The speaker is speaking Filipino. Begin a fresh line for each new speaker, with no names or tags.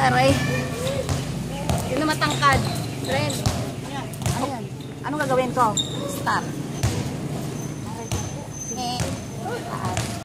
Aray. Yun na matangkad. Friend.
Ano yan? Anong gagawin ko?
Start.